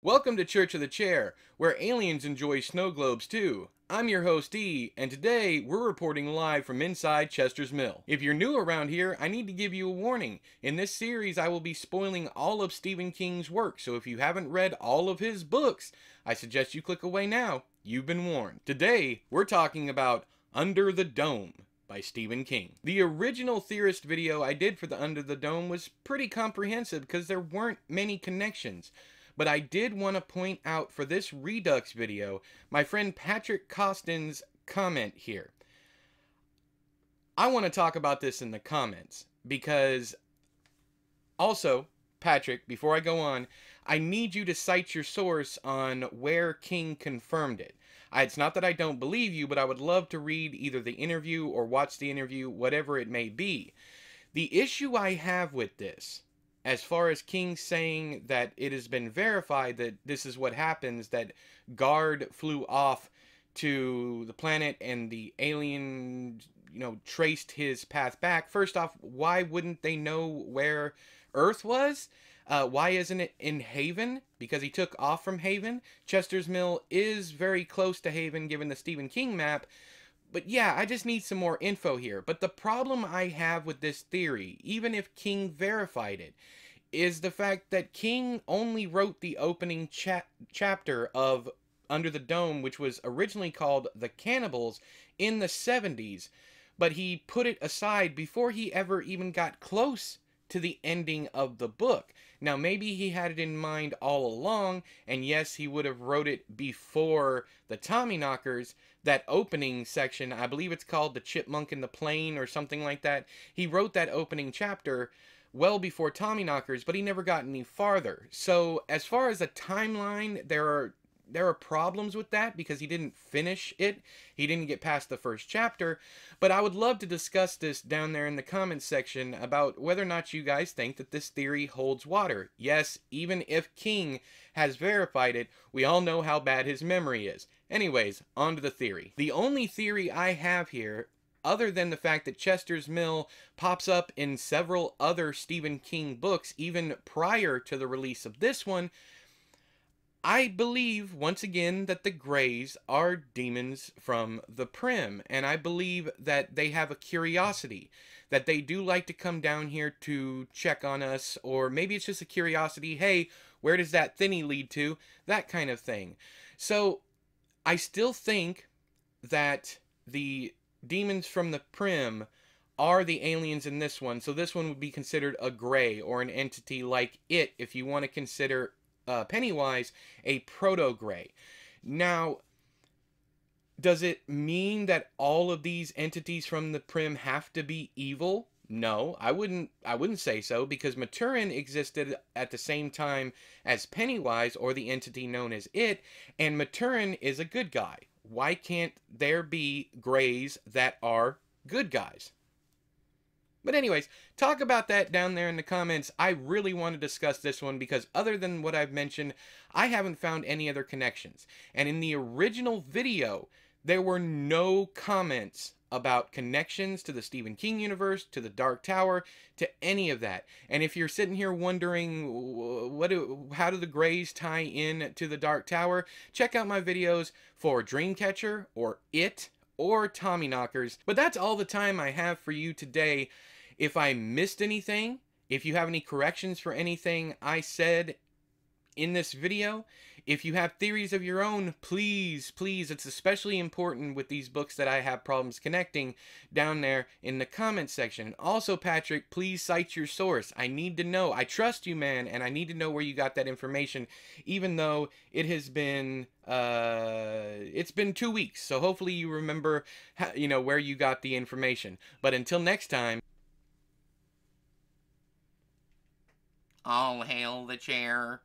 Welcome to Church of the Chair, where aliens enjoy snow globes too. I'm your host E, and today we're reporting live from inside Chester's Mill. If you're new around here, I need to give you a warning. In this series, I will be spoiling all of Stephen King's work, so if you haven't read all of his books, I suggest you click away now. You've been warned. Today, we're talking about Under the Dome by Stephen King. The original theorist video I did for the Under the Dome was pretty comprehensive because there weren't many connections. But I did want to point out for this Redux video, my friend Patrick Costin's comment here. I want to talk about this in the comments because also, Patrick, before I go on, I need you to cite your source on where King confirmed it. It's not that I don't believe you, but I would love to read either the interview or watch the interview, whatever it may be. The issue I have with this as far as King saying that it has been verified that this is what happens, that Gard flew off to the planet and the alien, you know, traced his path back. First off, why wouldn't they know where Earth was? Uh, why isn't it in Haven? Because he took off from Haven. Chester's Mill is very close to Haven given the Stephen King map. But yeah, I just need some more info here. But the problem I have with this theory, even if King verified it, is the fact that King only wrote the opening cha- chapter of Under the Dome, which was originally called The Cannibals, in the 70s, but he put it aside before he ever even got close to the ending of the book. Now, maybe he had it in mind all along, and yes, he would have wrote it before the Tommyknockers, that opening section, I believe it's called The Chipmunk in the Plane or something like that. He wrote that opening chapter well before Tommyknockers, but he never got any farther. So as far as a timeline, there are there are problems with that because he didn't finish it. He didn't get past the first chapter. But I would love to discuss this down there in the comments section about whether or not you guys think that this theory holds water. Yes, even if King has verified it, we all know how bad his memory is. Anyways, on to the theory. The only theory I have here other than the fact that Chester's Mill pops up in several other Stephen King books even prior to the release of this one, I believe once again that the Greys are demons from the Prim, and I believe that they have a curiosity, that they do like to come down here to check on us, or maybe it's just a curiosity, hey, where does that thinny lead to? That kind of thing. So I still think that the demons from the Prim are the aliens in this one. So this one would be considered a gray or an entity like it if you want to consider uh, Pennywise a proto gray. Now, does it mean that all of these entities from the Prim have to be evil? No, I wouldn't I wouldn't say so because Maturin existed at the same time as Pennywise or the entity known as it and Maturin is a good guy why can't there be Greys that are good guys? But anyways, talk about that down there in the comments. I really want to discuss this one because other than what I've mentioned, I haven't found any other connections. And in the original video, there were no comments about connections to the Stephen King universe, to the Dark Tower, to any of that. And if you're sitting here wondering what do, how do the Greys tie in to the Dark Tower, check out my videos for Dreamcatcher or It or Tommyknockers. But that's all the time I have for you today. If I missed anything, if you have any corrections for anything I said in this video. If you have theories of your own, please, please, it's especially important with these books that I have problems connecting down there in the comment section. Also, Patrick, please cite your source. I need to know. I trust you, man, and I need to know where you got that information, even though it has been, uh, it's been two weeks. So hopefully you remember, you know, where you got the information. But until next time, All hail the chair.